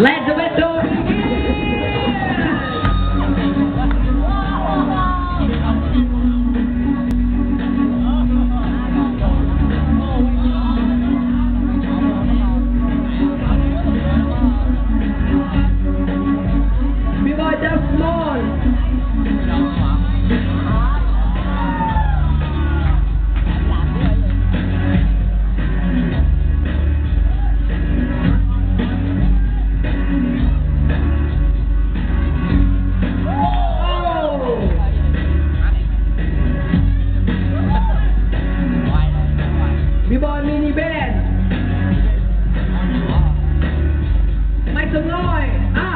Led the way. B-Boy Mini Band. Make some noise.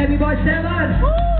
Baby Boy Sellers. Uh!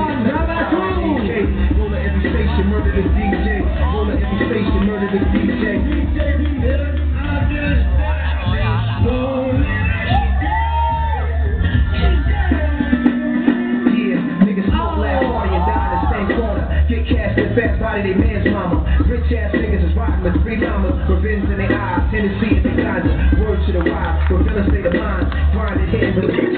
Get fat body, they man's mama. Rich ass niggas is rocking with three llamas. Revenge in their eyes, Tennessee and the of word to the wise. We're gonna stay the mind, grind it in.